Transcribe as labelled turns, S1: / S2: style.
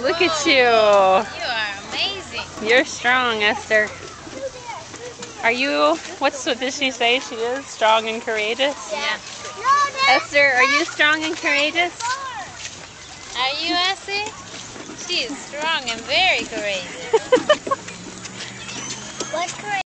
S1: Look at you.
S2: You are amazing.
S1: You're strong, Esther. Are you, what's what did she say? She is strong and courageous?
S2: Yeah.
S1: Esther, are you strong and courageous?
S2: Are you, Esther? She is strong and very courageous.